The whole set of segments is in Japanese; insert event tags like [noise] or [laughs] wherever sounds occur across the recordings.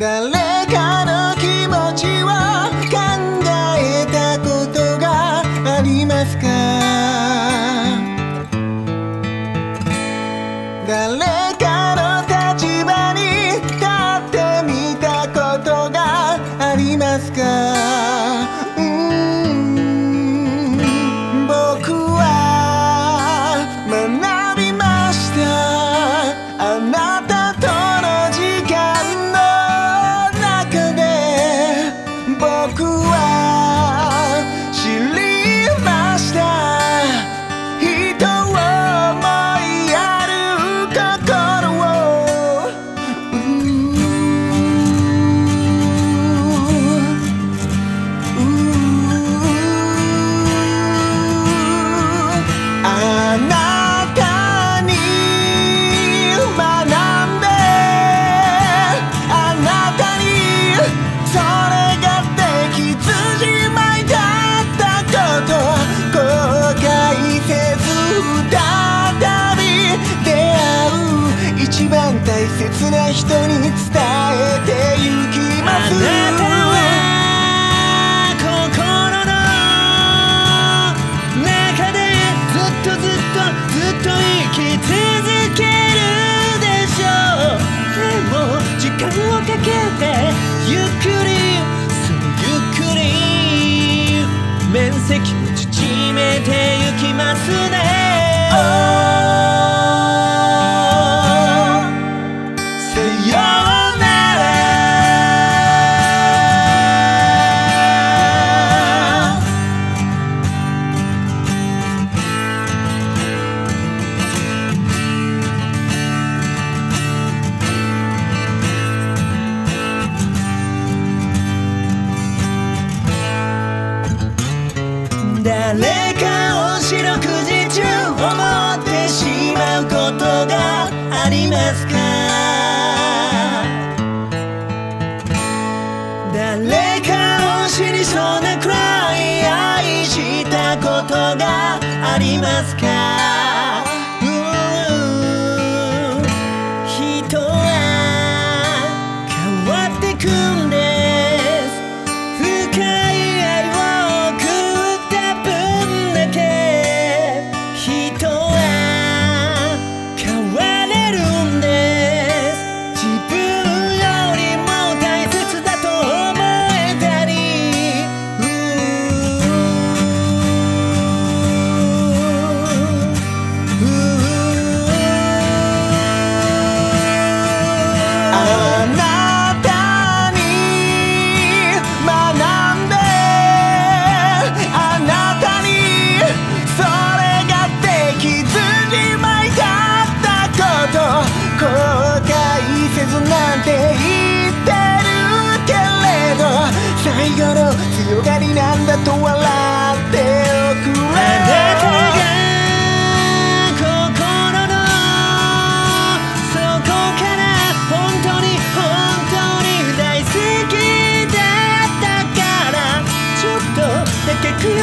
The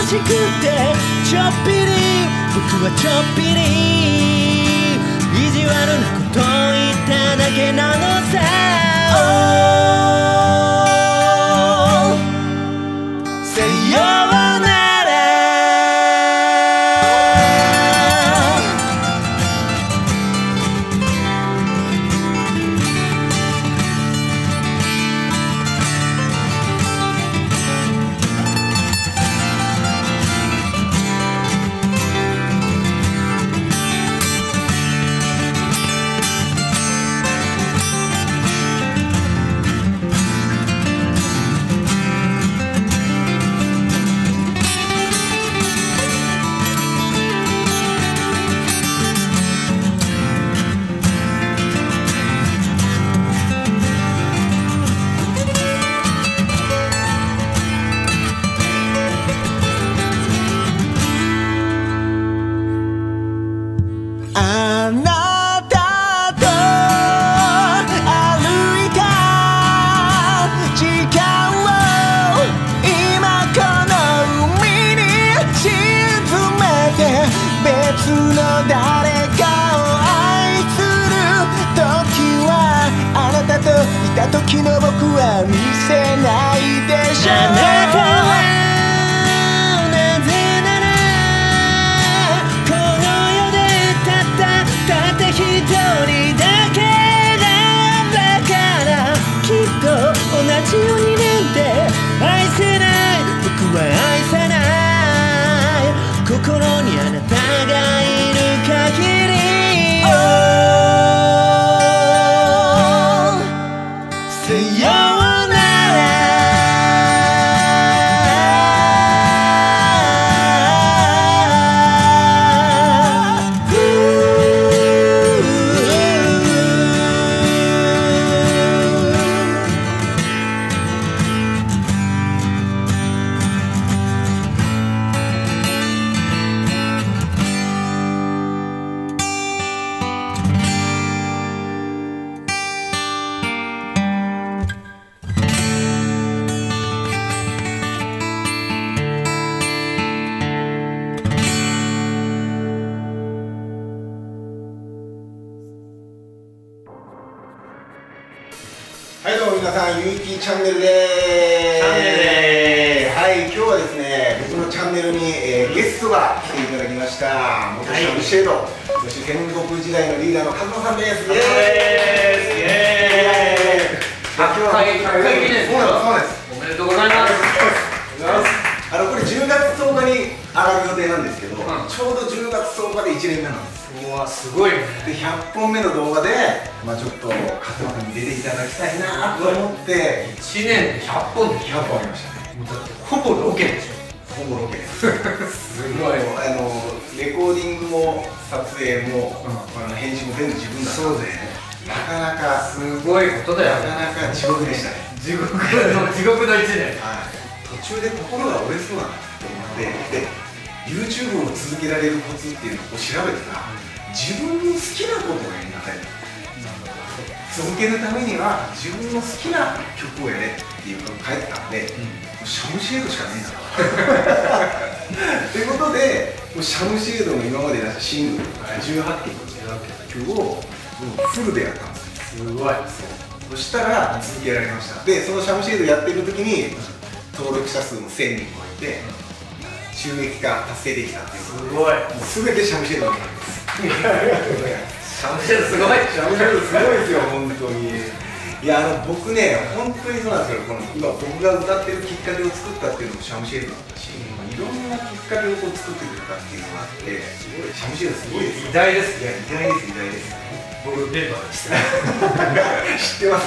しくてちょっぴり僕はちょっぴり意地悪なこと言っただけなのさ、oh 皆さん、ゆうきチャンネルでーはい、今日はですね、僕のチャンネルに、えーゲストが来ていただきました。元シャムシェード、そして戦国時代のリーダーのカズマさんです。イエーイ。イエーイ。あ今日は100回記念そうなんです、そうです。おめでとうございます。あのこれ10月10日に上がる予定なんですけど、ん。ちょうど10月10日で1年目なんです。うわすごいね。で100本目の動画で、まあ、ちょっとカズマさんに出ていただきたいなと思って。1年で100本で100本ありましたね。もうだってほぼロケでしょ？ほぼロケです。[laughs] すごい。あのレコーディングも撮影も、うん。あの編集も全部自分だったのでなかなかすごいことだよなかなか地獄でしたね。地獄の地獄の1年。はい。途中で心が折れそうだなと思ってで YouTube を続けられるコツっていうのを調べたら自分の好きなことをやりなさい続けるためには自分の好きな曲をやれっていうのが書いてたんで、もうシャムシェードしかねえなと。ということでシャムシェードの今まで出したシングル18曲をもうフルでやったんですよ。すごい。そしたら続けられました。でそのシャムシェードやってる時に登録者数も1000人超えて収益化達成できたっていうすごい。もう全てシャムシェードのおかげですありがとうございますシャムシェードすごいシャムシェードすごいですよ本当に。いやあの僕ね本当にそうなんですけどこの今僕が歌ってるきっかけを作ったっていうのもシャムシェードだったし、まあいろんなきっかけをこう作ってくれたっていうのがあってすごい。シャムシェードすごいですよ。偉大ですいや偉大です偉大です。僕メンバーで [laughs] す [laughs] 知ってます。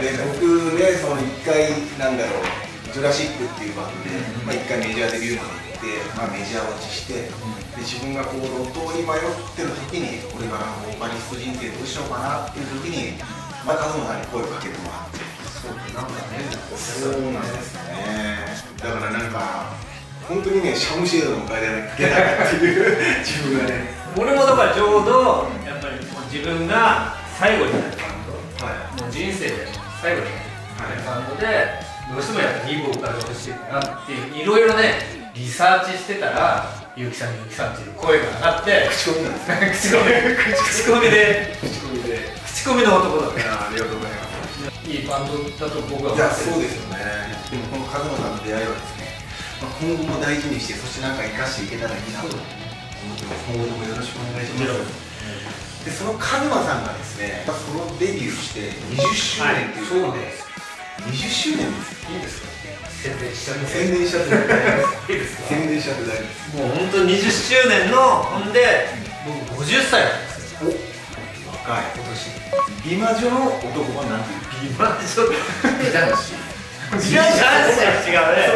で僕ねその1回なんだろうジュラシックっていうバンドで、まあ、1回メジャーデビューまで行って、まあ、メジャー落ちして、で自分がこう路頭に迷ってる時にこれからボーカリスト人生どうしようかなっていう時にまたカズマに声をかけてもらってそうなんかねそうなんですね。だからなんか本当にねシャムシェードのおかげでかけたっていう [laughs] 自分がね。俺もだからちょうどやっぱりもう自分が最後になるバンドはい。もう人生で最後になるバンドでどうしてもやっぱいいボーカルが欲しいなっていういろいろねリサーチしてたら結城さん結城さんっていう声が上がって口コミ。なんですね口コミで。口コミで。口コミの男だっいやありがとうございます。たいいバンドだと僕はいやそうですよね。でもこのカズマさんの出会いはですね、まあ、今後も大事にしてそしてなんか生かしていけたらいいなと思ってます。今後ともよろしくお願いします。でそのカズマさんがですねソロデビューして20周年っていうことで、20周年。です。いいです。か宣伝しちゃいます。宣伝しちゃって大丈夫いいです。か宣伝しちゃって大丈夫です。もう本当に20周年のほんで僕50歳なんです。よお若い今年美魔女の男は何ていう美魔女美男子美男子は違うね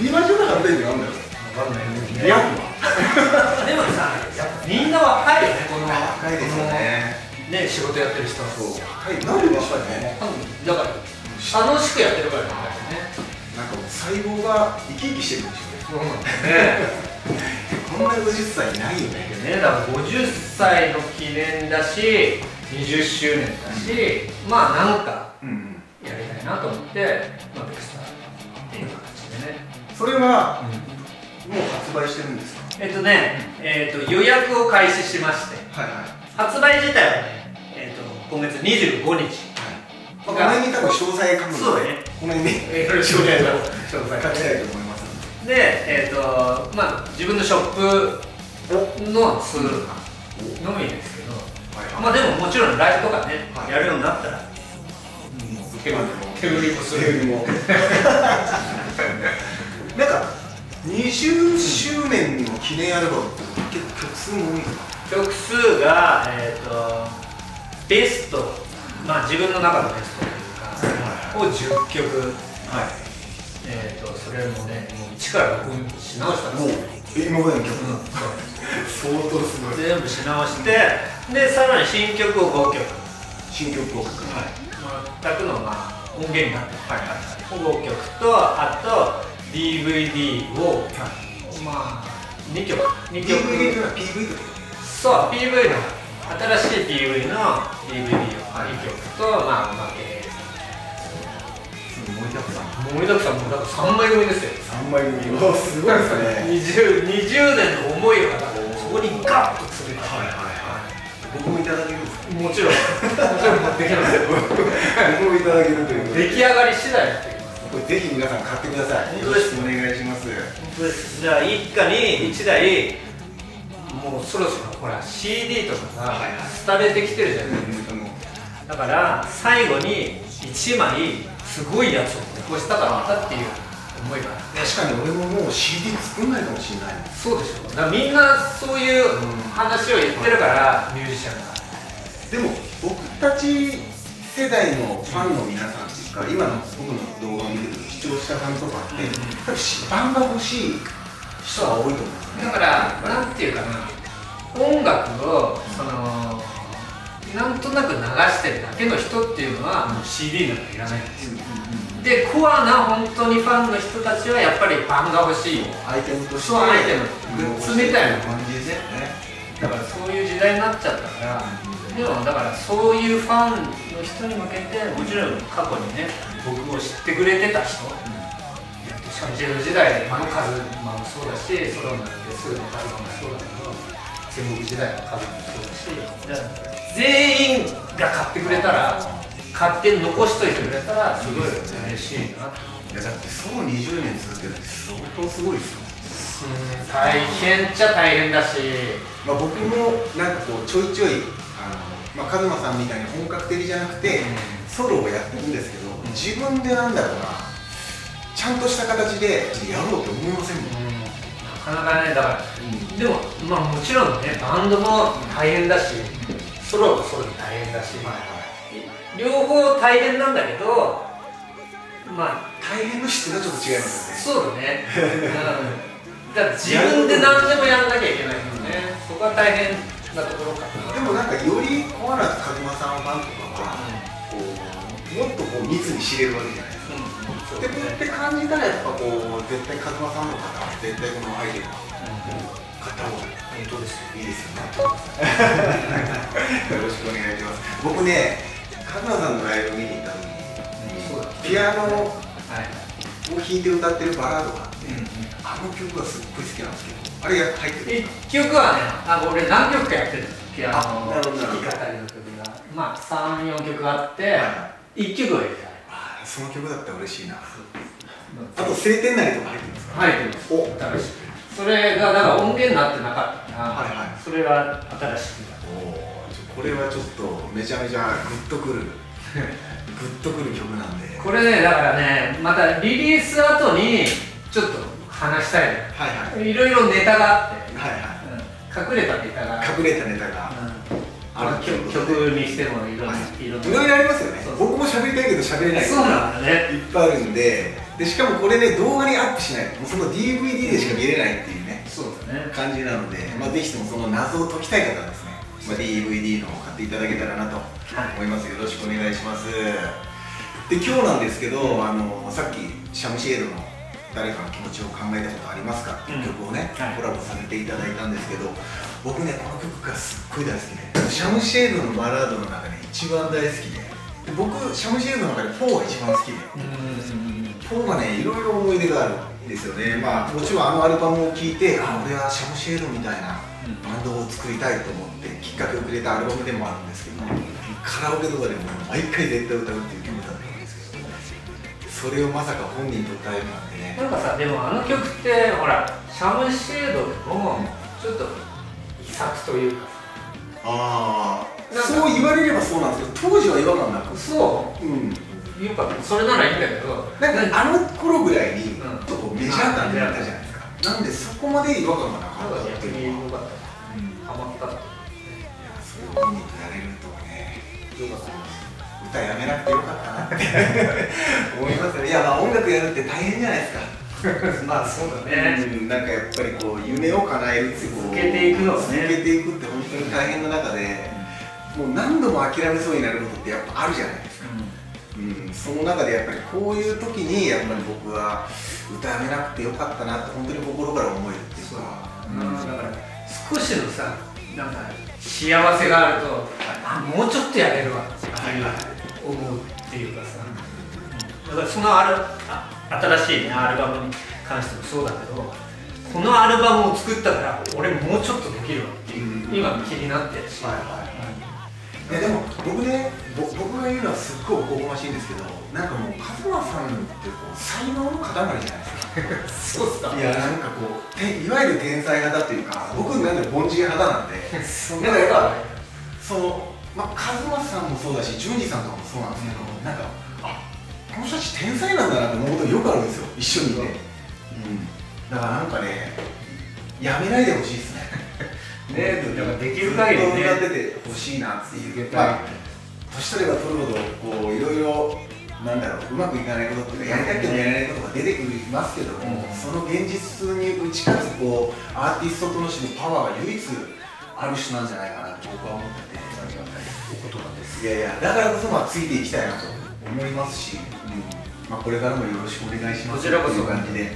美魔女の反対になんだろう分かんないねリアルはでもさやっぱみんな若いよねこの若いです。よねね仕事やってる人はそう若いなんででしょうね多分だから楽しくやってるからね。なんかもう細胞が生き生きしてるんでしょうねそうなんだよね。こんな50歳いないよねねだから50歳の記念だし20周年だしまあなんかうんうん。やりたいなと思ってまあベスタっていう形でね。それはもう発売してるんですか？えっとね、えっと予約を開始しまして。はいはい。発売自体はね、えっと今月25日まあ、この辺に多分詳細書くのでそうだね。この辺にえーよろしくお願いします詳細書きたいと思います。でえっ、とまあ自分のショップのツールのみですけどはいまあでももちろんライブとかね、はい。やるようになったら手売りも手売りもする。手売りもなんか20周年の記念アルバムって結構曲数も多いんですか曲数がえっ、とベストまあ自分の中のベストというかを10曲。はい。えっ、とそれもねもう一から録音し直したんですよ。え今までの曲うん相当すごい。全部し直してでさらに新曲を5曲。新曲をはい。全くのまあ音源になってる。はいはい5曲とあと DVD をまあ2曲。2 DVD 曲というのは PV そう PV の。新しい PV の DVD を2曲とまあおまけすごい盛りだくさん。盛りだくさんもうだから3枚組ですよ。3枚組。おすごいですね。20, 20年の思いがそこにガッと詰めて。はいはいはい。僕もいただけるんですか？もちろん。もちろん持ってきますよ。僕もいただけるという出来上がり次第持ってきますこれぜひ皆さん買ってください。本当です。お願いします。本当です。じゃあ一家に1台もうそろそろほら CD とかはいはい。さ廃れてきてるじゃないですかだから最後に1枚すごいやつを残したかったっていう思いが確かに俺ももう CD 作んないかもしれないそうでしょ。だみんなそういう話を言ってるからミュージシャンが。でも僕たち世代のファンの皆さんっていうか今の僕の動画を見てる視聴者さんとかって、多分指板が欲しい人は多い。と思うんですねだからなんていうかな音楽をそのなんとなく流してるだけの人っていうのはもう CD なんかいらないんですよでコアな本当にファンの人たちはやっぱり版が欲しい。アイテムとしてアイテムグッズみたいな感じで。すよね。だからそういう時代になっちゃったから。でもだからそういうファンの人に向けてもちろん過去にね僕を知ってくれてた人。シャンジェル時代のカズマもそうだしソロになってすぐのカズマもそうだけど戦国時代のカズマもそうだし全員が買ってくれたら買って残しといてくれたらすごい嬉しいなっていやだってソロ20年続けるって相当すごいですよ。うん。大変っちゃ大変だし。まあ、僕もなんかこうちょいちょいあの、まあ、カズマさんみたいに本格的じゃなくて、ソロをやってるんですけど、自分でなんだろうな。ちゃんとした形でやろうと思いませんもん、うんなかなかねだからでもまあもちろんねバンドも大変だしソロもソロで大変だし、両方大変なんだけどまあ大変の質がちょっと違いますよね。そうだね、うん、だから自分で何でもやんなきゃいけないからね。そこが大変なところかな。でもなんかよりコアなカズマさんファンとかは、こうもっとこう密に知れるわけじゃないでこうやって感じたらやっぱこう絶対カズマさんの方は絶対このアイデア買った方が本当ですよいいですよね。よろしくお願いします。僕ね、カズマさんのライブ見に行った時に、そうだピアノをはい弾いて歌ってるバラードがあって、あの曲がすっごい好きなんですけど、あれや入ってる。一曲はねあ俺何曲かやってるんですピアノの弾き語りの曲がまあ34曲あって、は一1曲は入れたいあーその曲だったら嬉しいな。あと、晴天なりとか入ってるんですか？入ってます。お新しく。それがだから音源になってなかった。から、はいはい。それが新しくおーちょこれはちょっとめちゃめちゃグッとくる、[laughs] グッとくる曲なんで。これねだからねまたリリース後にちょっと話したいはいはい。のいろいろネタがあって、はいはうん。隠れたネタが。い。隠れたネタが。うんある曲曲にしてもいろいいろんいろいろありますよね。僕も喋りたいけど喋れない。そうなんだね。いっぱいあるんで。でしかもこれね動画にアップしない。もうその DVD でしか見れないっていうね。そうだね。感じなので、まあ、ぜひともその謎を解きたい方はですね、まあ、DVD の方買っていただけたらなと思います、よろしくお願いします。で今日なんですけど、あのさっきシャムシェードの誰かの気持ちを考えたことありますか？っていう曲をね、コラボさせていただいたんですけど僕ねこの曲がすっごい大好きで SIAM SHADE のバラードの中で一番大好きで。で僕 SIAM SHADE の中で Four が一番好きで。うんフォーがねいろいろ思い出があるんですよね。まあもちろんあのアルバムを聴いてあ俺は SIAM SHADE みたいなバンドを作りたいと思ってきっかけをくれたアルバムでもあるんですけどカラオケとかでも毎回絶対歌うっていう曲だったんですけどそれをまさか本人と歌えるなんてね。なんかさでもあの曲ってほら SIAM SHADE でもちょっと遺作というかああそう言われればそうなんですけど当時は違和感なく。そう。ん。ういうかそれならいいんだけど。なんかあの頃ぐらいにちうん。ょっとこうメジャー感があったじゃないですか。なんでそこまで違和感がなかったっていうのは。に良かったハマったとそれを本人とやれるとはね。よかった。歌やめなくてよかったなって。[laughs] 思いますよね。いやまあ音楽やるって大変じゃないですか [laughs] まあそうだね。うんなんかやっぱりこう夢を叶えるってこう続けていくのはね。続けていくって本当に大変な中で、もう何度も諦めそうになることってやっぱあるじゃないですか、うん、その中でやっぱりこういう時にやっぱり僕は歌やめなくてよかったなって本当に心から思えるっていうか。うん。だから少しのさなんか幸せがあるとあもうちょっとやれるわっていう思うっていうかさ。だからそのアルあ新しいねアルバムに関してもそうだけどこのアルバムを作ったから俺もうちょっとできるわっていう、うん。今気になってる。し、はいはい。いやでも僕ねぼ僕が言うのはすっごいおこがましいんですけどなんかもうカズマさんってこう才能の塊じゃないですか。そうっすか。いやなんかこうていわゆる天才型っていうか僕なんで凡人派なんでそなんかやっぱそのまあカズマさんもそうだし淳二さんとかもそうなんですけど、なんかあこの人たち天才なんだなって思うことよくあるんですよ。一緒にいて、うん、だからなんかねやめないでほしいですね。ねだからできる限りね。ずっと歌っててほしいなっていう。まあ年取れば取るほどこういろいろなんだろううまくいかないことっていうかやりたくてもやれないことが出てくるますけども、うん。その現実に打ち勝つこうアーティストとのしのパワーが唯一ある人なんじゃないかなと僕は思ってて。お言葉です。いやいやだからこそまあついていきたいなと思いますし、うんまあ、これからもよろしくお願いしますという感じで。ね。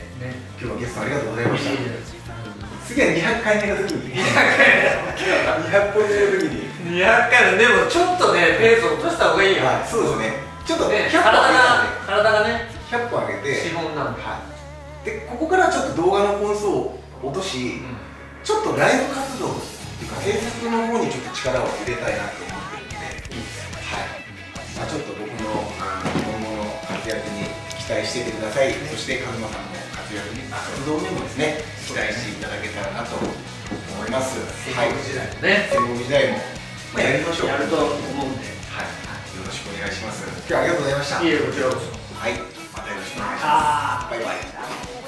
今日はゲストありがとうございました。いいね次は200回目の時に。200本目。の時に。200回でもちょっとねペース落とした方がいいよ、はい、そうですね。ちょっとね100体本が体がね。上げて、100本上げて、資本なんで、はい。で、ここからちょっと動画の本数を落とし、ちょっとライブ活動っていうか制作の方にちょっと力を入れたいなと思期待しててください。そしてカズマさんの活躍に、あ活動にもですね、期待していただけたらなと思います。はい。戦国時代のね戦国時代も、まあ、やりましょう。やると思うんではい、よろしくお願いします。今日はありがとうございました。いえこちらこそはい、またよろしくお願いします。あバイバイ。